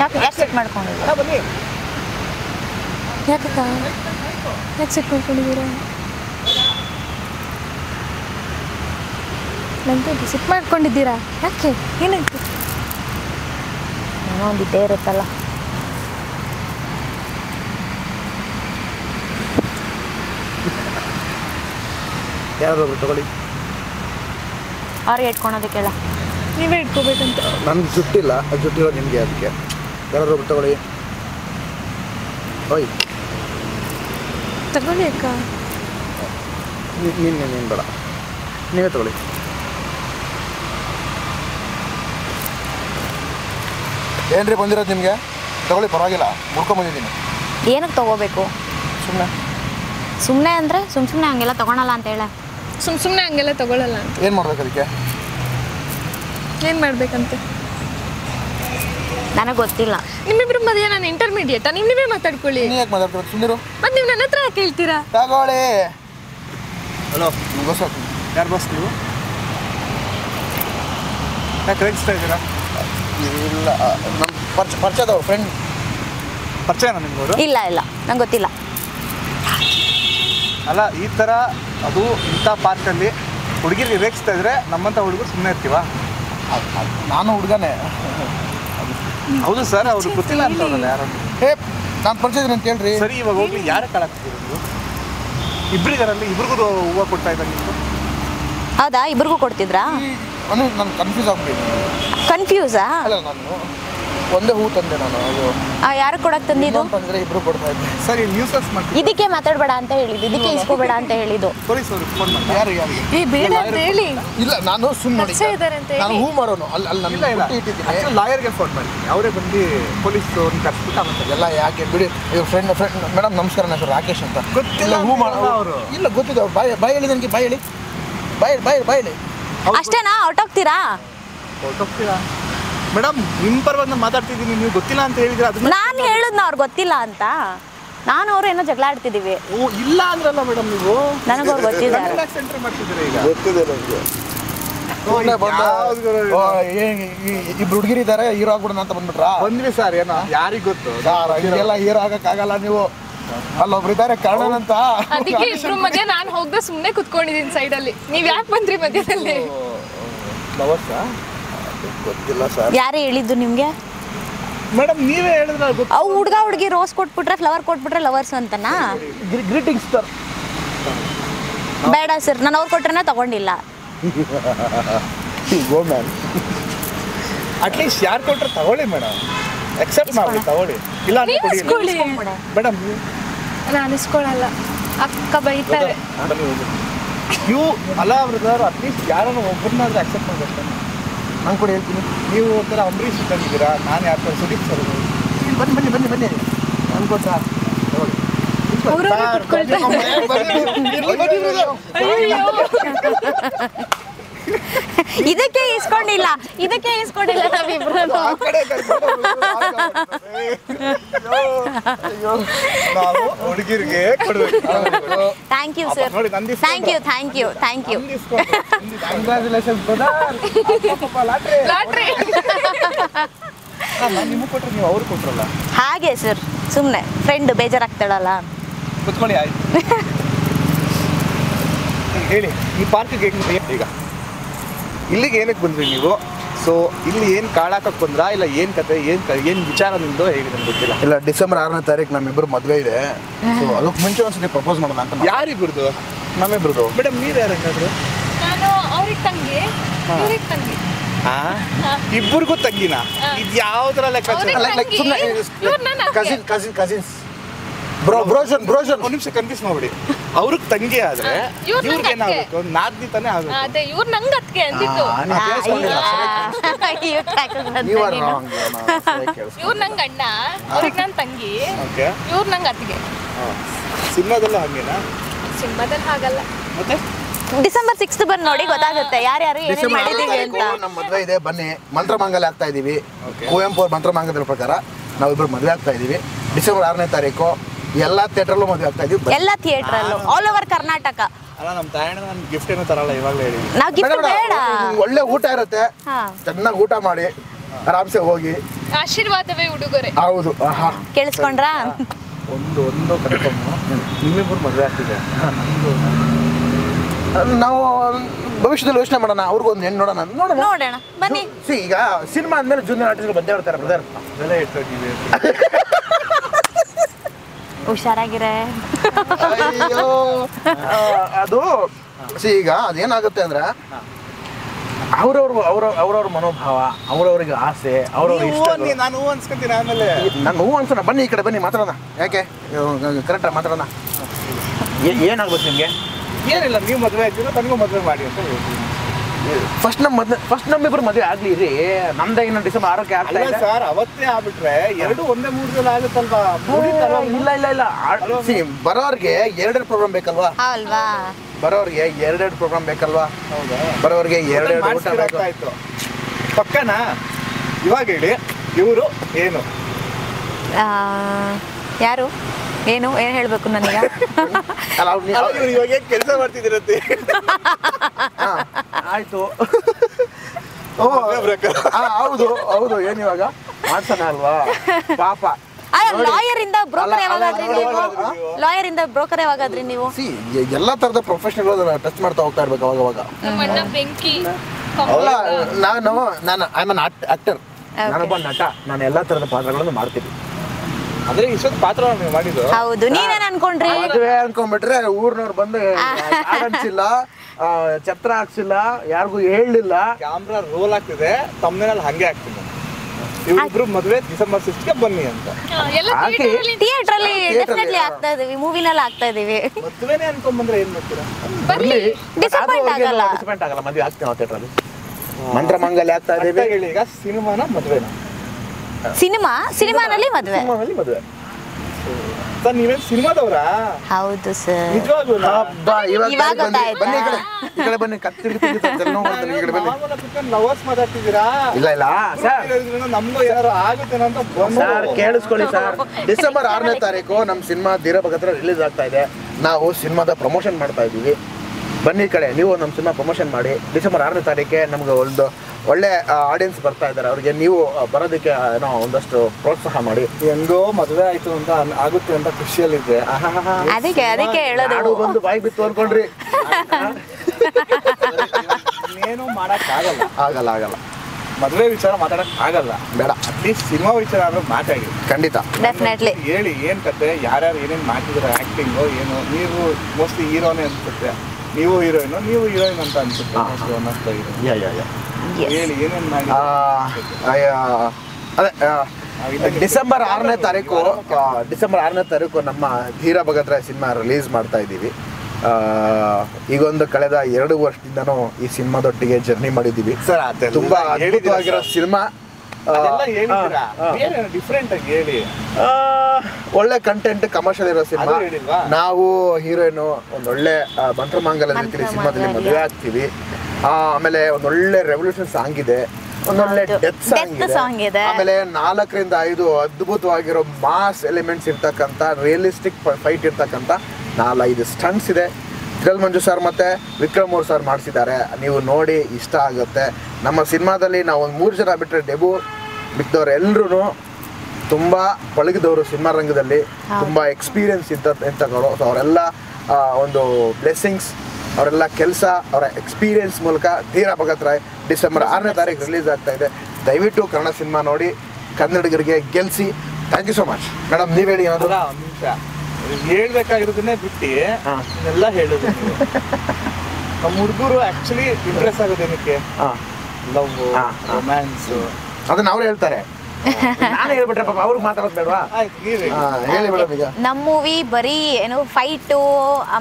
ಯಾಕೆ ಯಾಕೆ ಸಿಟ್ ಮಾಡ್ಕೊಂಡಿದ್ದೀರಾ ಯಾಕೆ ಯಾಕಕ್ಕ? ಯಾಕೆ ಸಿಟ್ ಮಾಡ್ಕೊಂಡಿದ್ದೀರಾ? ನಂಗೆ ಸಿಟ್ ಮಾಡ್ಕೊಂಡಿದ್ದೀರಾ? ಯಾಕೆ? ಏನಾಯ್ತು? ಏನೋ ಒಂದು ಇದ್ದೇ ಇರುತ್ತಲ್ಲ. ಯಾರು ಒಬ್ರು ತಗೊಳ್ಳಿ. ಅವ್ರಿಗೆ ಇಟ್ಕೊಳೋದಕ್ಕೆಲ್ಲ. ನೀವೇ ಇಟ್ಕೋಬೇಕಂತ. ನನ್ಗೆ ಜುಟ್ಟಿಲ್ಲ ಅದು ಜುಟ್ಟಿರೋ ನಿಮಗೆ ಅದಕ್ಕೆ. ಯಾರು ತಗೊಳ್ಳಿ ಓಯ್ ತಗೊಳ್ಳಿ ಅಕ್ಕ. ನೀನು ನೀನು ಬೇಡ. ನೀವೇ ತಗೊಳ್ಳಿ. ಏನ್ರಿ ಬಂದಿರೋದು ನಿಮಗೆ? ತಗೊಳ್ಳಿ ಪರವಾಗಿಲ್ಲ. ಮುಡ್ಕೊಂಬಂದಿದ್ದೀನಿ ಏನಕ್ಕೆ ತಗೋಬೇಕು? ಸುಮ್ಮನೆ ಸುಮ್ಮನೆ ಅಂದರೆ? ಸುಮ್ ಸುಮ್ಮನೆ ಹಂಗೆಲ್ಲ ತಗೊಳಲ್ಲ ಅಂತ ಹೇಳ. ಸುಮ್ ಸುಮ್ಮನೆ ಹಂಗೆಲ್ಲ ತಗೊಳ್ಳಲ್ಲ ಅಂತ. ಏನು ಮಾಡ್ಬೇಕು ಅದಕ್ಕೆ? ಏನು ಮಾಡ್ಬೇಕಂತೆ? ನನಗೆ ಗೊತ್ತಿಲ್ಲ. ನಿಮ್ಮಿಬ್ರು ಮದುವೆ ನಾನು ಇಂಟರ್ಮೀಡಿಯೇಟ್ ನೀವು ನೀವೇ ಮಾತಾಡ್ಕೊಳ್ಳಿ. ನೀ ಯಾಕೆ ಮಾತಾಡ್ತೀವಿ ಸುಮ್ಮನಿರು ಮತ್ತೆ ನೀವು ನನ್ನ ಹತ್ರ ಯಾಕೆ ಹೇಳ್ತೀರಾ ತಗೊಳ್ಳಿ. ಹಲೋ ನಿಮಗೋಸ್ಕರ ಯಾರು ಬಸ್ ನೀವು? ಯಾಕೆ ರೇಗಿಸ್ತಾ ಇದ್ದೀರಾ? ಇಲ್ಲ ನಮ್ಮ ಪರಿಚಯ ಪರಿಚಯದವ್ರು ಫ್ರೆಂಡ್ ಪರಿಚಯನಾ ನಿಮ್ಮವರು ಇಲ್ಲ ಇಲ್ಲ. ನಂಗೆ ಗೊತ್ತಿಲ್ಲ. ಅಲ್ಲ ಈ ಥರ ಅದು ಇಂಥ ಪಾರ್ಕಲ್ಲಿ ಹುಡುಗಿರಿಗೆ ರೇಗಿಸ್ತಾ ಇದ್ರೆ ನಮ್ಮಂಥ ಹುಡುಗರು ಸುಮ್ಮನೆ ಇರ್ತೀವ? ನಾನು ಹುಡುಗನೇ. ಹೌದು ಸರ್ ಅವ್ರಿಗೆ ಗೊತ್ತಿಲ್ಲ ಅಂತ ಯಾರು. ಹೇ ನಾನು ಪರಿಚಯ ಇದ್ದೀನಿ ಅಂತ ಹೇಳ್ರಿ. ಸರಿ ಇವಾಗ ಹೋಗ್ಲಿ. ಯಾರ ಕಾಳಾಗ್ತಿದ್ದೀರಿ ನೀವು? ಇಬ್ಬರಿಗಾರಲ್ಲಿ ಇಬ್ರಿಗೂ ಹೂವು ಕೊಡ್ತಾ ಇದ್ದಂಗೆ ನೀವು ಹೌದಾ? ಇಬ್ರಿಗೂ ಕೊಡ್ತಿದ್ರಾ? ನಾನು ನಾನು ಕನ್ಫ್ಯೂಸ್ ಆಗ್ಬಿಟ್ಟಿದ್ದೀನಿ. ಕನ್ಫ್ಯೂಸಾ ಅಲ್ಲ ನಾನು ಒಂದೇ ಹೂ ತಂದೆ ನಾನು ಅದು. ಯಾರು ಕೊಡಕ್ ತಂದಿದ್ದು? ಅಂತಂದ್ರೆ ಇಬ್ರು ಕೊಡ್ತಾ ಇದ್ದೆ. ಸರಿ ನ್ಯೂಸಸ್ ಮಾಡ್ತೀನಿ ಇದಕ್ಕೆ ಮಾತಾಡಬೇಡ ಅಂತ ಹೇಳಿದ್ದು ಇದಕ್ಕೆ ಇಸ್ಕೋಬೇಡ ಅಂತ ಹೇಳಿದ್ದು. ಪೊಲೀಸ್ ಅವ್ರಿಗೆ ಫೋನ್ ಮಾಡಿ. ಯಾರು ಯಾರಿಗೆ? ಏ ಬೇಡ ಅಂತ ಹೇಳಿ. ಇಲ್ಲ ನಾನು ಸುಮ್ಮನೆ ಪರಿಚಯ ಇದ್ದಾರೆ ಅಂತ ನಾನು ಹೇಳಿ. ಹೂ ಮಾಡೋನು ಅಲ್ಲಿ ಅಲ್ಲಿ ಇಲ್ಲ ಇಲ್ಲ. ಇಟ್ಟಿದ್ದೀನಿ. ಲಾಯರ್ಗೆ ಫೋನ್ ಮಾಡ್ತೀನಿ ಅವರೇ ಬಂದು ಪೊಲೀಸ್ ಅವ್ರನ್ನ ಕರ್ಸ್ಬಿಟ್ಟು ಆಮೇಲೆ ಎಲ್ಲ ಯಾಕೆ ಬಿಡಿ. ಇವ್ರ ಫ್ರೆಂಡ್ ಫ್ರೆಂಡ್ ಮೇಡಮ್ ನಮಸ್ಕಾರ ನನ್ನ ಹೆಸರು ರಾಕೇಶ್ ಅಂತ. ಗೊತ್ತಿಲ್ಲ ಇಲ್ಲ ಹೂ ಮಾಡೋ ಅವರು. ಇಲ್ಲ ಗೊತ್ತಿದೆ ಅವ್ರು. ಬಾಯ್ ಬಾಯ್ ಹೇಳಿ ನನಗೆ ಬಾಯ್ ಹೇಳಿ. ಬಾಯ್ ಬಾಯ್ ಬಾಯ್ ಹೇಳಿ. ಅಷ್ಟೇನಾ? ಹೊರ್ಟೋಗ್ತೀರಾ? ಹೊರಟೋಗ್ತೀರಾ? ಮೇಡಮ್ ನಿಮ್ಮ ಪರವಾಗಿ ನಾನು ಮಾತಾಡ್ತಿದ್ದೀನಿ ನೀವು ಗೊತ್ತಿಲ್ಲ ಅಂತ ಹೇಳಿದ್ರೆ ಅದನ್ನ ನಾನು ಹೇಳಿದ್ನ ಅವ್ರು ಗೊತ್ತಿಲ್ಲ ಅಂತ. ನಾನು ಅವ್ರು ಏನೋ ಜಗಳ ಆಡ್ತಿದೀವಿ. ಓ ಇಲ್ಲ ಅಂದ್ರಲ್ಲ ಮೇಡಮ್ ನೀವು? ನನಗವ್ರು ಗೊತ್ತಿದ್ದಾರೆ ಸೆಂಟರ್ ಮಾಡ್ತಿದ್ದೀರಾ ಈಗ? ಗೊತ್ತಿದೆ ನನಗೆ. ಏನ್ ಈ- ಇಬ್ರು ಹುಡುಗಿರು ಇದಾರೆ ಹೀರೋ ಆಗ್ಬಿಡೋಣ ಅಂತ ಬಂದ್ಬಿಟ್ರಾ? ಬಂದ್ವಿ ಸರ್ ಏನೋ? ಯಾರಿಗ್ ಗೊತ್ತು? ಸಾರ್ ಇದೆಲ್ಲ ಹೀರೋ ಆಗಕ್ಕಾಗಲ್ಲ ನೀವು. ಅಲ್ಲೊಬ್ರು ಇದ್ದಾರೆ ಕರ್ಣನ್ ಅಂತ. ಅದಕ್ಕೆ ಇಬ್ರು ಮಧ್ಯ ನಾನು ಹೋಗದೆ ಸುಮ್ಮನೆ ಕುತ್ಕೊಂಡಿದ್ದೀನಿ ಸೈಡಲ್ಲಿ ನೀವು ಯಾಕೆ ಬಂದ್ರಿ ಮಧ್ಯದಲ್ಲಿ? ಲವರ್ಸಾ ಗೊತ್ತಿಲ್ಲ ಸರ್. ಯಾರೇ ಹೇಳಿದ್ದು ನಿಮ್ಗೆ? ಮೇಡಮ್ ನೀವೇ ಹೇಳಿದ್ರೆ ಗೊತ್ತು ಅವು ಹುಡ್ಗ ಹುಡುಗಿ ರೋಸ್ ಕೊಟ್ಬಿಟ್ರೆ ಫ್ಲವರ್ ಕೊಟ್ಬಿಟ್ರೆ ಲವರ್ಸ್ ಅಂತನಾ? ಗ್ರೀಟಿಂಗ್ಸ್ ಸರ್ ಬೇಡ ಸರ್ ನಾನು ಅವ್ರು ಕೊಟ್ರೆ ತಗೊಂಡಿಲ್ಲ. ಗೋ ಮ್ಯಾನ್ ಅಟ್ಲೀಸ್ಟ್ ಯಾರು ಕೊಟ್ರೆ ತಗೊಳ್ಳಿ ಮೇಡಮ್ ಎಕ್ಸೆಪ್ಟ್ ಮಾಡಿ ತಗೊಳ್ಳಿ. ಇಲ್ಲ ಮೇಡಮ್ ನಾನು ಇಸ್ಕೊಳಲ್ಲ. ಅಕ್ಕ ಬೈತಾರೆ. ಯು ಅಲ್ಲ ಬ್ರದರ್ ಅಟ್ಲೀಸ್ಟ್ ಯಾರನ್ನ ಒಬ್ಬರನ್ನಾದ್ರೂ ಅಕ್ಸೆಪ್ಟ್ ಮಾಡ್ಬೇಕು ನಾನು ಕೂಡ ಹೇಳ್ತೀನಿ. ನೀವು ಒಂಥರ ಅಂಬರೀಷ್ ತಂದಿದ್ದೀರಾ ನಾನು ಯಾವ ಥರ ಸುದೀಪ್ ಸರ್ ಬನ್ನಿ ಬನ್ನಿ ಬನ್ನಿ ಬನ್ನಿ. ನಾನು ಗೊತ್ತಾ? ನೋಡಿ. ಅವ್ರವ್ರೇ ಕುತ್ಕೊಳ್ತಾರೆ ಅಯ್ಯೋ ಇದಕ್ಕೆ ಇಸ್ಕೊಂಡಿಲ್ಲ ಇದಕ್ಕೆ ಇಸ್ಕೊಂಡಿಲ್ಲ ನಾವಿಬ್ರು. ಹುಡುಗಿರಿಗೆ ಕೊಡ್ಬೇಕು. Thank you sir thank you thank you thank you congratulation lottery. ನಿಮಗೆ ಕೊಟ್ಟರೆ ನೀವು ಅವ್ರು ಕೊಟ್ರಲ್ಲ? ಹಾಗೆ ಸರ್ ಸುಮ್ಮನೆ ಫ್ರೆಂಡ್ ಬೇಜಾರಾಗ್ತಾಳಲ್ಲ. ಕುತ್ಕೊಳ್ಳಿ ಆಯ್ತು. ಹೇಳಿ ಈ ಪಾರ್ಕಿಗೆ ಗೇಟ್ ಈಗ? ಇಲ್ಲಿಗೆ ಏನಕ್ಕೆ ಬಂದ್ರಿ ನೀವು? ಸೊ ಇಲ್ಲಿ ಏನು ಕಾಳಾಕಕ್ಕೆ ಬಂದ್ರಾ? ಇಲ್ಲ ಏನು ಕತೆ? ಏನು ಏನು ವಿಚಾರ ನಿಮ್ಮದು ಹೇಗಿದೆ ನಂಗೆ ಗೊತ್ತಿಲ್ಲ? ಇಲ್ಲ ಡಿಸೆಂಬರ್ ಆರನೇ ತಾರೀಕು ನಮ್ಮಿಬ್ಬರು ಮದುವೆ ಇದೆ. ಸೊ ಅದಕ್ಕೆ ಮುಂಚೆ ಒಂದ್ಸತಿ ಪ್ರಪೋಸ್ ಮಾಡೋಣ ಅಂತ ಮಾಡಿ. ಯಾರಿಬ್ರದು? ನಮ್ಮಿಬ್ರದು. ಮೇಡಮ್ ನೀರು ಯಾರು ಹೆಂಗಾದ್ರು? ನಾನು ಅವ್ರಿಗೆ ತಂಗಿ. ಇವ್ರಿಗೆ ತಂಗಿ. ಇಬ್ಬರಿಗೂ ತಂಗಿನ? ಇದು ಯಾವ್ದ್ರ ಲೆಕ್ಕ. ಕಸಿನ್ ಕಸಿನ್ ಕಸಿನ್ಸ್ ಬ್ರೋ ಬ್ರೋಜನ್ ಬ್ರೋಜನ್ ಒಂದು ನಿಮಿಷ ಕನ್ಫ್ಯೂಸ್ ಮಾಡ್ಬಿಡಿ. ಅವ್ರಿಗೆ ತಂಗಿ ಆದ್ರೆ ಇವ್ರಿಗೆ. ಏನಾಗಬೇಕು ನಾದ್ನಿ ತಾನೇ ಆಗ್ಬೇಕು ಅದೇ ಇವ್ರು ನಂಗೆ ಅದಕ್ಕೆ ಅಂದಿತ್ತು ಆರ್ ರಾಂಗ್ ಇವ್ರು ನಂಗೆ ಅಣ್ಣ ಅವ್ರಿಗೆ ನನ್ನ ತಂಗಿ. ಓಕೆ. ಇವ್ರು ನಂಗೆ ಅತ್ತಿಗೆ ಸಿನಿಮಾದಲ್ಲೂ ಹಾಗೇನಾ? ಸಿನಿಮಾದಲ್ಲಿ ಹಾಗಲ್ಲ. ಮತ್ತೆ? ಡಿಸೆಂಬರ್ ಸಿಕ್ಸ್ತ್ ಬಂದು ನೋಡಿ ಗೊತ್ತಾಗುತ್ತೆ ಯಾರ್ಯಾರು ಆರನೇ ಮಾಡಿದೀವಿ ಅಂತ. ನಮ್ಮ ಮದುವೆ ಇದೆ ಬನ್ನಿ. ಮಂತ್ರಮಾಂಗಲ್ಯ ಆಗ್ತಾ ಇದೀವಿ. ಕುವೆಂಪು ಅವ್ರ ಮಂತ್ರಮಾಂಗಲ್ಯದ ಪ್ರಕಾರ ನಾವಿಬ್ರು ಮದುವೆ ಆಗ್ತಾ ಇದೀವಿ. ಡಿಸೆಂಬರ್ ಆರನೇ ತಾರೀಕು ಎಲ್ಲಾ ಥಿಯೇಟರ್ ಮದುವೆ ಆಗ್ತಾ ಇದೀವಿ. ಎಲ್ಲ ಥಿಯೇಟರ್ ಅಲ್ಲೂ ಆಲ್ ಓವರ್ ಕರ್ನಾಟಕ. ಅಲ್ಲ ನಮ್ಮ ತಾಯಣ್ಣ ನಾನು ಗಿಫ್ಟ್ ಏನು ತರಲ್ಲ ಇವಾಗಲೇ ಹೇಳಿ. ನಾವು ಗಿಫ್ಟ್ ಬೇಡ, ಒಳ್ಳೆ ಊಟ ಇರುತ್ತೆ. ಹಾ. ಚೆನ್ನಾಗಿ ಊಟ ಮಾಡಿ ಆರಾಮ್ಸೆ ಹೋಗಿ. ಆಶೀರ್ವಾದವೇ ಉಡುಗೊರೆ. ಹೌದು ಆಹಾ. ಕೇಳಿಸ್ಕೊಂಡ್ರಾ? ಒಂದು ಒಂದು ಕನ್ಫರ್ಮ್ ನಿಮ್ಮಿಬ್ಬರು ಮದುವೆ ಆಗ್ತಿದೆ. ನಾವು ಭವಿಷ್ಯದಲ್ಲಿ ಯೋಚನೆ ಮಾಡೋಣ ಅವ್ರಿಗೂ ಒಂದು ಹೆಣ್ಣು ನೋಡೋಣ. ನೋಡೋಣ. ನೋಡೋಣ. ಬನ್ನಿ. ಸಿ ಈಗ ಸಿನಿಮಾ ಅಂದ್ಮೇಲೆ ಜೂನಿಯರ್ ಆರ್ಟಿಸ್ಟ್ ಬಂದೇ ಬರ್ತಾರೆ ಬ್ರದರ್ ಬೆಲೆ ಇಟ್ಟು ಹುಷಾರಾಗಿರೆ. ಅಯ್ಯೋ. ಅದು ಸಿ ಈಗ ಅದೇನಾಗುತ್ತೆ ಅಂದ್ರೆ ಅವ್ರವ್ರ ಅವ್ರ ಅವ್ರವ್ರ ಮನೋಭಾವ ಅವ್ರವ್ರಿಗೆ ಆಸೆ ಅವ್ರವ್ರ ಇಷ್ಟ ನಾನು ಹೂ ಅನ್ಸ್ಕೊಂತೀನಿ ಆಮೇಲೆ. ನಾನು ಹೂ ಅನ್ಸೋಣ ಬನ್ನಿ ಈ ಕಡೆ ಬನ್ನಿ ಮಾತಾಡೋಣ. ಯಾಕೆ? ಕರೆಕ್ಟಾಗಿ ಮಾತಾಡೋಣ. ಏನು ಏನಾಗ್ಬೇಕು ನಿಮಗೆ? ಏನಿಲ್ಲ ನೀವು ಮದುವೆ ಆಗ್ತೀರಾ ತನಗೂ ಮದುವೆ ಮಾಡಿ ಅಂತ ಹೇಳ್ತೀನಿ. ಫಸ್ಟ್ ನಮ್ಮ ಮದ್ವೆ ಫಸ್ಟ್ ನಮ್ಮಿಬ್ರು ಮದುವೆ ಆಗ್ಲಿ ರೀ. ನಮ್ದ ಏನೋ ಡಿಸೆಂಬರ್ ಆರೋಗ್ಯ ಆಗ್ತಾ ಇಲ್ಲ ಇದೆ. ಸರ್ ಅವತ್ತೇ ಆಗ್ಬಿಟ್ರೆ ಎರಡು ಒಂದೇ ಮೂರು ದಿನ ಆಗುತ್ತಲ್ವಾ? ಇಲ್ಲ ಇಲ್ಲ ಇಲ್ಲ. ಬರೋರ್ಗೆ ಎರಡೆರಡು ಪ್ರೋಗ್ರಾಮ್ ಬೇಕಲ್ವಾ? ಅಲ್ವಾ? ಬರೋರ್ಗೆ ಎರಡೆರಡು ಪ್ರೋಗ್ರಾಮ್ ಬೇಕಲ್ವಾ? ಹೌದಾ? ಬರೋರ್ಗೆ ಎರಡೆರಡು ಊಟ ಪಕ್ಕನಾ? ಇವಾಗ ಹೇಳಿ ಇವರು ಏನು? ಆ, ಯಾರು? ಏನು ಏನು ಹೇಳಬೇಕು ನನಗೆ ಅಲ್ಲ ಅವ್ರು ನೀ- ಇವಾಗ ಕೆಲಸ ಮಾಡ್ತಿದ್ದೀರಂತೆ? ಆಯ್ತು. ಓ ಆ, ಹೌದು ಹೌದು ಏನ್ ಇವಾಗ? ಮಾಡ್ಸೋಣ ಅಲ್ವಾ? ಪಾಪ. ಲಾಯರ್ ಇಂದ ಬ್ರೋಕರ್ ಯಾವಾಗಾದ್ರಿ ನೀವು. ಲಾಯರ್ ಇಂದ ಬ್ರೋಕರ್ ಯಾವಾಗಾದ್ರಿ ನೀವು? ಸಿ ಎಲ್ಲಾ ತರದ ಪ್ರೊಫೆಷನಲ್ ಟಚ್ ಮಾಡ್ತಾ ಹೋಗ್ತಾ ಇರ್ಬೇಕು ಅವಾಗ ಅವಾಗ. ಬೆಂಕಿ ಅಲ್ಲ ನಾನು ನಾನು ಐ ಆನ್ ಆಕ್ಟರ್ ನಾನೊಬ್ಬ ನಟ. ನಾನು ಎಲ್ಲಾ ತರದ ಪಾತ್ರಗಳನ್ನು ಮಾಡ್ತೀನಿ. ಅಂದ್ರೆ ಇಷ್ಟೊಂದು ಪಾತ್ರ ನೀವು ಮಾಡಿದ್ದು. ಹೌದು ನೀವೇನ್ ಅನ್ಕೊಂಡ್ರಿ? ಮದುವೆ ಅನ್ಕೊಂಡ್ಬಿಟ್ರೆ ಊರ್ನವ್ರು ಬಂದು ಅನ್ಸಿಲ್ಲ ಛತ್ರ ಹಾಕ್ಸಿಲ್ಲ ಯಾರಿಗೂ ಹೇಳಲಿಲ್ಲ. ಕ್ಯಾಮ್ರಾ ರೋಲ್ ಆಗ್ತಿದೆ ತಮ್ಮನೇಲಿ ಹಂಗೆ ಆಗ್ತೀನಿ ಇವ್ರಿಬ್ರು ಮದ್ವೆ ಡಿಸೆಂಬರ್ ಸಿಕ್ಸ್ಗೆ ಬನ್ನಿ ಅಂತ. ಅಲ್ಲಿ ಥಿಯೇಟರ್ ಅಲ್ಲಿ ಅಲ್ಲಿ, ಡೆಫಿನೆಟ್ಲಿ. ಆಗ್ತಾ ಇದೀವಿ ಮೂವಿನಲ್ಲಿ ಆಗ್ತಾ ಇದೀವಿ ಮದ್ವೆನೆ ಅನ್ಕೊಂಡ್ ಬಂದ್ರೆ ಏನ್ ಮಾಡ್ತೀರಾ? ಬರ್ಲಿ. ಡಿಸಪಾಯಿಂಟ್ ಆಗಲ್ಲ. ಡಿಸಪಾಯಿಂಟ್ ಆಗಲ್ಲ ಮದುವೆ ಆಗ್ತೀವಿ ನಾವು ಥಿಯೇಟ್ರಲ್ಲಿ ಮಂತ್ರ ಮಂಗಲ್ಯ ಆಗ್ತಾ ಇದೀವಿ ಹೇಳಿ ಈಗ ಸಿನಿಮಾನ ಮದುವೆನ. ಸಿನಿಮಾ? ಸಿನಿಮಾನಲ್ಲಿ ಮದ್ವೆ. ಸಿನಿಮಾದಲ್ಲಿ ಮದುವೆ. ಸರ್ ನೀವೇನ್ ಸಿನಿಮಾದವ್ರಾ? ಹೌದು ಸರ್. ನಿಜವಾಗ್ಲೂ ಹಬ್ಬ ಇವಾಗ ಇವಾಗ ಬನ್ನಿ ಗೊತ್ತಾಯ್ತಾ? ಬನ್ನಿ ಈ ಕಡೆ. ಈ ಕಡೆ ಬನ್ನಿ ಕತ್ತಿರಿ ಈ ಕಡೆ ಬನ್ನಿ. ಲವರ್ಸ್ ಮಾತಾಡ್ತಿದ್ದೀರಾ? ಇಲ್ಲ ಇಲ್ಲ. ಸರ್. ಹೇಳಿದ್ರಿಂದ ನಮ್ಗೂ ಏನಾರು ಆಗುತ್ತೇನೋ ಅಂತ ಬಂದು ಸರ್ ಕೇಳಿಸ್ಕೊಳ್ಳಿ ಸರ್. ಡಿಸೆಂಬರ್ ಆರನೇ ತಾರೀಕು ನಮ್ಮ ಸಿನಿಮಾ ಹತ್ರ ರಿಲೀಸ್ ಆಗ್ತಾ ಇದೆ. ನಾವು ಸಿನಿಮಾದ ಪ್ರಮೋಷನ್ ಮಾಡ್ತಾ ಇದ್ದೀವಿ. ಬನ್ನಿ ಈ ಕಡೆ ನೀವು ನಮ್ಮ ಸಿನಿಮಾ ಪ್ರಮೋಷನ್ ಮಾಡಿ. ಡಿಸೆಂಬರ್ ಆರನೇ ತಾರೀಕೆ ನಮ್ಗೆ ಒಂದು ಒಳ್ಳೆ ಆಡಿಯನ್ಸ್ ಬರ್ತಾ ಇದ್ದಾರೆ. ಅವ್ರಿಗೆ ನೀವು ಬರೋದಕ್ಕೆ ಏನೋ ಒಂದಷ್ಟು ಪ್ರೋತ್ಸಾಹ ಮಾಡಿ. ಹೆಂಗೋ ಮದುವೆ ಆಯ್ತು ಅಂತ ಅನ್- ಆಗುತ್ತೆ ಅಂತ ಖುಷಿಯಲ್ಲಿದ್ದೆ. ಅದಕ್ಕೆ ಅದಕ್ಕೆ ಹೇಳೋದು. ಬಂದು ಬಾಯಿ ಬಿತ್ತು ಅನ್ಕೊಂಡ್ರಿ. ಏನು ಮಾಡಕ್ ಆಗಲ್ಲ. ಆಗಲ್ಲ ಆಗಲ್ಲ. ಮದುವೆ ವಿಚಾರ ಮಾತಾಡಕ್ ಆಗಲ್ಲ. ಬೇಡ. ಅಟ್ಲೀಸ್ಟ್ ಸಿನಿಮಾ ವಿಚಾರ ಆದ್ರೂ ಮಾತಾಡಿ. ಖಂಡಿತ. ಡೆಫಿನೆಟ್ಲಿ ಹೇಳಿ ಏನ್ ಕತೆ ಯಾರ್ಯಾರು ಏನೇನ್ ಮಾಡ್ತಿದಾರೆ ಆಕ್ಟಿಂಗು ಏನು ನೀವು ಮೋಸ್ಟ್ಲಿ ಹೀರೋನೇ ಅನ್ಸುತ್ತೆ. ನೀವು ಹೀರೋಯಿನ್ ನೀವು ಹೀರೋಯಿನ್ ಅಂತ ಅನ್ಸುತ್ತೆ. ಹಾ, mostly ಅದೇ ಡಿಸೆಂಬರ್ ಆರನೇ ತಾರೀಕು ಡಿಸೆಂಬರ್ ಆರನೇ ತಾರೀಕು ನಮ್ಮ ಧೀರ ಭಗತ್ರ ಸಿನಿಮಾ ರಿಲೀಸ್ ಮಾಡ್ತಾ ಇದ್ದೀವಿ. ಆ, ಈಗೊಂದು ಕಳೆದ ಎರಡು ವರ್ಷದಿಂದನೂ ಈ ಸಿನಿಮಾದೊಟ್ಟಿಗೆ ಜರ್ನಿ ಮಾಡಿದ್ದೀವಿ. ಸರ್ ತುಂಬಾ ಅದ್ಭುತವಾಗಿರೋ. ಸಿನಿಮಾ. ಅದೆಲ್ಲ ಹೇಳಿದ್ದೀರಾ? ಬೇರೆ ಡಿಫ್ರೆಂಟ್ ಆಗಿ ಹೇಳಿ. ಒಳ್ಳೆ ಕಂಟೆಂಟ್ ಕಮರ್ಷಿಯಲ್ ಇರೋ ಸಿನಿಮಾ? ನಾವು ಹೀರೋಯಿನ್ ಒಂದೊಳ್ಳೆ ಆ, ಮಂತ್ರಮಾಂಗಲ್ಯ ರೀತಿಯಲ್ಲಿ ಸಿನಿಮಾದಲ್ಲಿ ಮದುವೆ ಆಗ್ತೀವಿ. ಆಮೇಲೆ ಒಂದೊಳ್ಳೆ ರೆವಲ್ಯೂಷನ್ ಸಾಂಗ್ ಇದೆ. ಒಂದೊಳ್ಳೆ. ಡೆತ್ ಸಾಂಗ್ ಇದೆ. ಆಮೇಲೆ ನಾಲ್ಕರಿಂದ ಐದು ಅದ್ಭುತವಾಗಿರೋ ಮಾಸ್ ಎಲಿಮೆಂಟ್ಸ್ ಇರ್ತಕ್ಕಂಥ ರಿಯಲಿಸ್ಟಿಕ್ ಫೈಟ್ ಇರ್ತಕ್ಕಂಥ ನಾಲ್ಕೈದು ಸ್ಟಂಟ್ಸ್ ಇದೆ. ಕಿರಲ್ ಮಂಜು ಸರ್ ಮತ್ತೆ ವಿಕ್ರಮ್ ಅವ್ರು ಸರ್ ಮಾಡಿಸಿದ್ದಾರೆ. ನೀವು ನೋಡಿ ಇಷ್ಟ ಆಗುತ್ತೆ. ನಮ್ಮ ಸಿನಿಮಾದಲ್ಲಿ ನಾವು ಒಂದು ಮೂರು ಜನ ಬಿಟ್ಟರೆ ಡೆಬು ಮಿಕ್ದವ್ರು ಎಲ್ಲರೂ ತುಂಬ ಪಳಗಿದವರು ಸಿನಿಮಾ ರಂಗದಲ್ಲಿ. ತುಂಬ ಎಕ್ಸ್ಪೀರಿಯನ್ಸ್ ಇದ್ದ ಇಂಥವ್ರು ಸೊ ಅವರೆಲ್ಲ ಒಂದು ಬ್ಲೆಸ್ಸಿಂಗ್ಸ್ ಅವರೆಲ್ಲ ಕೆಲಸ ಅವರ ಎಕ್ಸ್ಪೀರಿಯನ್ಸ್ ಮೂಲಕ ಧೀರ ಭಗತ್ ರಾಯ್ ಡಿಸೆಂಬರ್ ಆರನೇ ತಾರೀಕು ರಿಲೀಸ್ ಆಗ್ತಾ ಇದೆ. ದಯವಿಟ್ಟು ಕನ್ನಡ ಸಿನಿಮಾ ನೋಡಿ ಕನ್ನಡಿಗರಿಗೆ ಗೆಲ್ಲಿಸಿ thank you so much madam ನೀವು ಹೇಳಿ ನಿಮಿಷ. ಹೇಳ್ಬೇಕಾಗಿರೋದನ್ನೇ ಬಿಟ್ಟು. ಎಲ್ಲ ಹೇಳಿದ್ರು. ನಮ್ಮ ಹುಡುಗರು ಆಕ್ಚುಲಿ ಇಂಪ್ರೆಸ್ ಆಗೋದೇನಕ್ಕೆ ಲವ್. ರೊಮ್ಯಾನ್ಸ್ ಅದನ್ನ ಅವ್ರು ಹೇಳ್ತಾರೆ. ನಾನು ಹೇಳ್ಬಿಟ್ರೆ ಪಾಪ ಅವ್ರಿಗೆ ಮಾತಾಡೋದು ಬೇಡವಾ? ಹೇಳಿ. ಹಾಂ ಮೇಡಮ್ ಈಗ. ನಮ್ಮ ಮೂವಿ ಬರೀ ಏನು ಫೈಟು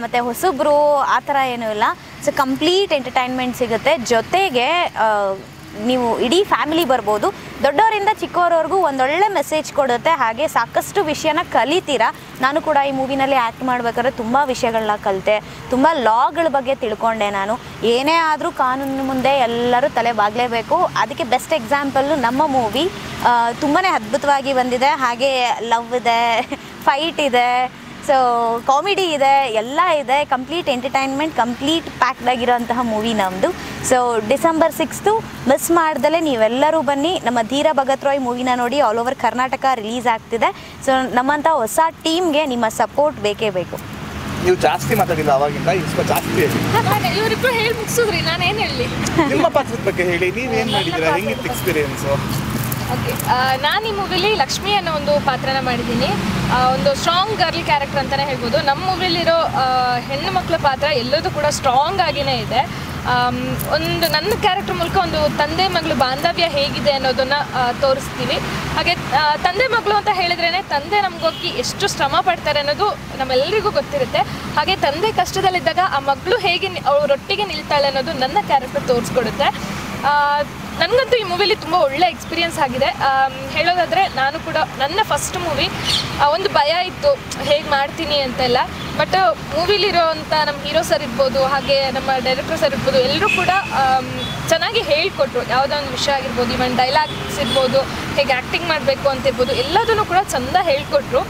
ಮತ್ತೆ ಹೊಸಬ್ರು ಆ ತರ ಏನೂ ಇಲ್ಲ. ಸೊ ಕಂಪ್ಲೀಟ್ ಎಂಟರ್ಟೈನ್ಮೆಂಟ್ ಸಿಗುತ್ತೆ. ಜೊತೆಗೆ ನೀವು ಇಡೀ ಫ್ಯಾಮಿಲಿ ಬರ್ಬೋದು. ದೊಡ್ಡವರಿಂದ ಚಿಕ್ಕವರವರೆಗೂ ಒಂದೊಳ್ಳೆ ಮೆಸೇಜ್ ಕೊಡುತ್ತೆ. ಹಾಗೆ ಸಾಕಷ್ಟು ವಿಷಯನ ಕಲಿತೀರಾ? ನಾನು ಕೂಡ ಈ ಮೂವಿನಲ್ಲಿ ಆ್ಯಕ್ಟ್ ಮಾಡ್ಬೇಕಾದ್ರೆ ತುಂಬ ವಿಷಯಗಳನ್ನ ಕಲಿತೆ. ತುಂಬ ಲಾಗಳ ಬಗ್ಗೆ ತಿಳ್ಕೊಂಡೆ ನಾನು. ಏನೇ ಆದರೂ ಕಾನೂನು ಮುಂದೆ ಎಲ್ಲರೂ ತಲೆ ಬಾಗಲೇಬೇಕು. ಅದಕ್ಕೆ ಬೆಸ್ಟ್ ಎಕ್ಸಾಂಪಲ್ಲು ನಮ್ಮ ಮೂವಿ ತುಂಬಾ ಅದ್ಭುತವಾಗಿ ಬಂದಿದೆ. ಹಾಗೆ ಲವ್ ಇದೆ ಫೈಟ್ ಇದೆ ಸೊ ಕಾಮಿಡಿ ಇದೆ, ಎಲ್ಲ ಇದೆ. ಕಂಪ್ಲೀಟ್ ಎಂಟರ್ಟೈನ್ಮೆಂಟ್ ಕಂಪ್ಲೀಟ್ ಪ್ಯಾಕ್ಡ್ ಆಗಿರೋಂತಹ ಮೂವಿ ನಮ್ಮದು ಸೊ ಡಿಸೆಂಬರ್ ಸಿಕ್ಸ್ತು ಮಿಸ್ ಮಾಡ್ದಲೇ ನೀವೆಲ್ಲರೂ ಬನ್ನಿ. ನಮ್ಮ ಧೀರ ಭಗತ್ ರಾಯ್ ಮೂವಿನ ನೋಡಿ ಆಲ್ ಓವರ್ ಕರ್ನಾಟಕ ರಿಲೀಸ್ ಆಗ್ತಿದೆ. ಸೊ ನಮ್ಮಂಥ ಹೊಸ ಟೀಮ್ಗೆ ನಿಮ್ಮ ಸಪೋರ್ಟ್ ಬೇಕೇ ಬೇಕು. ನೀವು ಜಾಸ್ತಿ ಮಾತಾಡಿಲ್ಲ ಅವಾಗಿಂದ ಸ್ವಲ್ಪ ಜಾಸ್ತಿ ಹೇಳಿ. ಇವರಿಬ್ರು ಹೇಳಿ ಮುಗಿಸಿದ್ರಿ ನಾನು ಏನು ಹೇಳಿ? ನಿಮ್ಮ ಪಾತ್ರದ ಬಗ್ಗೆ ಹೇಳಿ ನೀವೇನು ಮಾಡಿದ್ದೀರಾ? ಹೆಂಗಿತ್ತು ಎಕ್ಸ್ಪೀರಿಯನ್ಸ್ ಓಕೆ ನಾನು ಈ ಮೂವಿಲಿ ಲಕ್ಷ್ಮಿ ಅನ್ನೋ ಒಂದು ಪಾತ್ರನ ಮಾಡಿದ್ದೀನಿ. ಒಂದು ಸ್ಟ್ರಾಂಗ್ ಗರ್ಲ್ ಕ್ಯಾರೆಕ್ಟರ್ ಅಂತಲೇ ಹೇಳ್ಬೋದು. ನಮ್ಮ ಮೂವಿಲಿರೋ ಹೆಣ್ಣು ಮಕ್ಕಳ ಪಾತ್ರ ಎಲ್ಲದೂ ಕೂಡ ಸ್ಟ್ರಾಂಗ್ ಆಗಿನೇ ಇದೆ. ಒಂದು ನನ್ನ ಕ್ಯಾರೆಕ್ಟರ್ ಮೂಲಕ ಒಂದು ತಂದೆ ಮಗಳು ಬಾಂಧವ್ಯ ಹೇಗಿದೆ ಅನ್ನೋದನ್ನ ತೋರಿಸ್ತೀವಿ. ಹಾಗೆ ತಂದೆ ಮಗಳು ಅಂತ ಹೇಳಿದ್ರೇನೆ ತಂದೆ ನಮಗೋಗಿ ಎಷ್ಟು ಶ್ರಮ ಪಡ್ತಾರೆ ಅನ್ನೋದು ನಮ್ಮೆಲ್ಲರಿಗೂ ಗೊತ್ತಿರುತ್ತೆ. ಹಾಗೆ ತಂದೆ ಕಷ್ಟದಲ್ಲಿದ್ದಾಗ ಆ ಮಗಳು ಹೇಗೆ ಅವರೊಟ್ಟಿಗೆ ನಿಲ್ತಾಳೆ ಅನ್ನೋದು ನನ್ನ ಕ್ಯಾರೆಕ್ಟರ್ ತೋರಿಸ್ಕೊಡುತ್ತೆ. ನನಗಂತೂ ಈ ಮೂವಿಲಿ ತುಂಬ ಒಳ್ಳೆ ಎಕ್ಸ್ಪೀರಿಯನ್ಸ್ ಆಗಿದೆ. ಹೇಳೋದಾದರೆ ನಾನು ಕೂಡ ನನ್ನ ಫಸ್ಟ್ ಮೂವಿ ಒಂದು ಭಯ ಇತ್ತು, ಹೇಗೆ ಮಾಡ್ತೀನಿ ಅಂತೆಲ್ಲ. ಬಟ್ ಮೂವಿಲಿರೋವಂಥ ನಮ್ಮ ಹೀರೋ ಸರ್ ಇರ್ಬೋದು, ಹಾಗೆ ನಮ್ಮ ಡೈರೆಕ್ಟರ್ ಸರ್ ಇರ್ಬೋದು, ಎಲ್ಲರೂ ಕೂಡ ಚೆನ್ನಾಗಿ ಹೇಳಿಕೊಟ್ರು. ಯಾವುದೋ ಒಂದು ವಿಷಯ ಆಗಿರ್ಬೋದು ಇವನ್ ಡೈಲಾಗ್ಸ್ ಇರ್ಬೋದು, ಹೇಗೆ ಆ್ಯಕ್ಟಿಂಗ್ ಮಾಡಬೇಕು ಅಂತ ಇರ್ಬೋದು ಎಲ್ಲದನ್ನು ಕೂಡ ಚೆಂದ ಹೇಳಿಕೊಟ್ರು.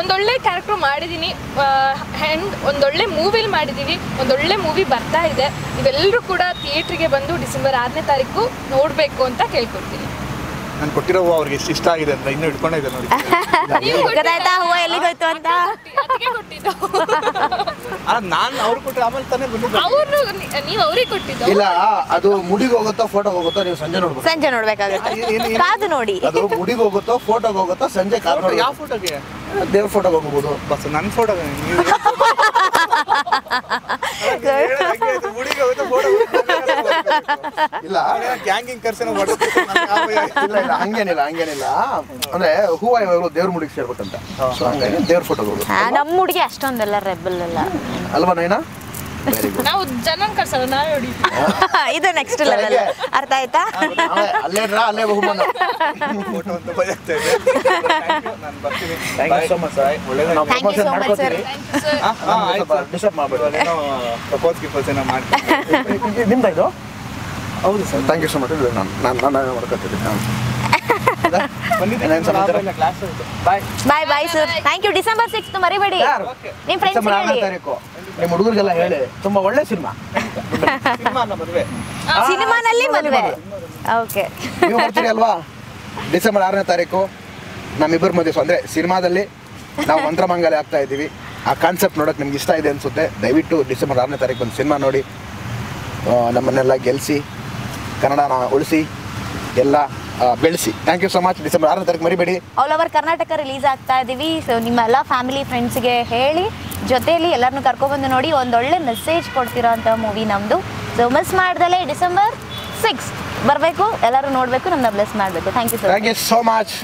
ಒಂದೊಳ್ಳೆ ಕ್ಯಾರೆಕ್ಟರ್ ಮಾಡಿದ್ದೀನಿ ಆ್ಯಂಡ್ ಒಂದೊಳ್ಳೆ ಮೂವಿಲಿ ಮಾಡಿದ್ದೀವಿ ಒಂದೊಳ್ಳೆ ಮೂವಿ ಬರ್ತಾ ಇದೆ. ಇವೆಲ್ಲರೂ ಕೂಡ ಥಿಯೇಟ್ರಿಗೆ ಬಂದು ಡಿಸೆಂಬರ್ ಆರನೇ ತಾರೀಕು ನೋಡಬೇಕು ಅಂತ ಕೇಳ್ಕೊಡ್ತೀನಿ. ನಾನು ಕೊಟ್ಟಿರೋ ಹೂವು ಅವ್ರಿಗೆ ಎಷ್ಟು ಇಷ್ಟ ಆಗಿದೆ ಅಂತ ಇನ್ನೂ ಇಟ್ಕೊಂಡಿದ್ದೆ ನೋಡಿ. ಗೊತ್ತಾಯ್ತಾ ಹೂವು ಎಲ್ಲಿಗೋಯ್ತು ಅಂತ? ನಾನು ಅವ್ರು ಕೊಟ್ಟರೆ ಆಮೇಲೆ ತಾನೇ ಬಂದಿದ್ದು. ಅವ್ರು ನೀವು ಅವ್ರಿಗೆ ಕೊಟ್ಟಿದ್ದು. ಇಲ್ಲ ಅದು ಮುಡಿಗೆ ಹೋಗುತ್ತೋ ಫೋಟೋ ಹೋಗುತ್ತೋ ನೀವು ಸಂಜೆ ನೋಡ್ಬೇಕು ಸಂಜೆ ನೋಡ್ಬೇಕಾಗುತ್ತೆ. ಕಾದು ನೋಡಿ. ಅದು ಮುಡಿಗೆ ಹೋಗುತ್ತೋ ಫೋಟೋಗೆ ಹೋಗುತ್ತೋ ಸಂಜೆ ಕಾರ್ Photo- ಯಾವ ಫೋಟೋಗೆ ದೇವ್ರ ಫೋಟೋ ಹೋಗ್ಬೋದು. ಬಸ್ ನನ್ನ ಫೋಟೋ ನೀವು ಮುಡಿಗೆ ಹೋಗುತ್ತೆ ಫೋಟೋ ಇಲ್ಲ. ಗ್ಯಾಂಗಿಂಗ್ ಕರ್ಸನ ಇಲ್ಲ. ಇಲ್ಲ ಹಂಗೇನಿಲ್ಲ ಹಂಗೇನಿಲ್ಲ. ಅಂದ್ರೆ ಹೂವ ಇವಾಗಲೂ ದೇವ್ರ ಮುಡಿಗೆ ಸೇರ್ಬೇಕಂತ. ಸೊ ಹಂಗಾಗಿ ದೇವ್ರ ಫೋಟೋಗಳು ನಮ್ಮ ಹುಡುಗಿ ಅಷ್ಟೊಂದೆಲ್ಲ ರೆಬಲ್ ಅಲ್ಲ. ಅಲ್ವಾ ನೈನಾ? ನಾವು ಜನನ್ ಕರ್ಸಲ್ಲ ನಾವೇ ಹೊಡಿ ಇದು ನೆಕ್ಸ್ಟ್ ಲೆವೆಲ್ ಅರ್ಥ ಆಯ್ತಾ? ಅಲ್ಲೇ ಡ್ರಾ ಅಲ್ಲೇ ಬಹುಮಾನ. ಫೋಟೋ ಅಂತ ನಾನು ಬರ್ತೀನಿ. ನಾವು. ಮಾಡ್ಕೊತೀವಿ. ಡಿಸ್ಟರ್ಬ್ ಮಾಡ್ಬೇಡಿ. ಪ್ರಪೋಸ್ ಏನೋ ನಿಮ್ದ ಇದು? ಹೌದು sir thank you so much ನಾನು ನಾನು bye bye bye sir thank you December six ಮರಿಬೇಡಿ. ಯಾರು? ನಿಮ್ಮ ಫ್ರೆಂಡ್ಸ್ ಹೇಳಿ ನಿಮ್ಮ ಹುಡುಗರಿಗೆಲ್ಲ ಹೇಳಿ. ತುಂಬಾ ಒಳ್ಳೆ ಸಿನಿಮಾ. ಸಿನಿಮಾನಲ್ಲಿ ಮದುವೆ. ಓಕೆ. ನೀವು ಬರ್ತೀರಿ ಅಲ್ವಾ? ಡಿಸೆಂಬರ್ ಆರನೇ ತಾರೀಕು ನಮ್ಮಿಬ್ಬರ ಮದುವೆ. ಸೊ ಅಂದ್ರೆ ಸಿನಿಮಾದಲ್ಲಿ ನಾವು ಮಂತ್ರಮಂಗಲ ಆಗ್ತಾ ಇದ್ದೀವಿ. ಆ ಕಾನ್ಸೆಪ್ಟ್ ನೋಡೋಕೆ ನಿಮ್ಗೆ ಇಷ್ಟ ಇದೆ ಅನ್ಸುತ್ತೆ. ದಯವಿಟ್ಟು ಡಿಸೆಂಬರ್ ಆರನೇ ತಾರೀಕು ಒಂದು ಸಿನಿಮಾ ನೋಡಿ. ನಮ್ಮನ್ನೆಲ್ಲ ಗೆಲ್ಲಿಸಿ ಕನ್ನಡನ ಉಳಿಸಿ ಎಲ್ಲ ಬೆಳೆಸಿ. Thank you so much December ಆರನೇ ತಾರೀಕು ಮರಿಬೇಡಿ. ಆಲ್ ಓವರ್ ಕರ್ನಾಟಕ ರಿಲೀಸ್ ಆಗ್ತಾ ಇದೀವಿ. ಸೊ ನಿಮ್ಮ ಎಲ್ಲ ಫ್ಯಾಮಿಲಿ ಫ್ರೆಂಡ್ಸ್ಗೆ ಹೇಳಿ ಜೊತೆಯಲ್ಲಿ ಎಲ್ಲರನ್ನೂ ಕರ್ಕೊಬಂದು ನೋಡಿ ಒಂದೊಳ್ಳೆ ಮೆಸೇಜ್ ಕೊಡ್ತಿರೋ ಅಂಥ ಮೂವಿ ನಮ್ಮದು ಸೊ ಮಿಸ್ ಮಾಡ್ದಲೇ ಡಿಸೆಂಬರ್ ಸಿಕ್ಸ್ ಬರಬೇಕು ಎಲ್ಲರೂ ನೋಡಬೇಕು ನಮ್ಮನ್ನ ಬ್ಲೆಸ್ ಮಾಡಬೇಕು. Thank you sir thank you so much.